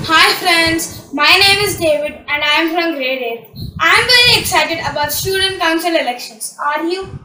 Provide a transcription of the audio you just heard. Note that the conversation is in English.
Hi friends, my name is David and I am from grade 8. I am very excited about student council elections. Are you?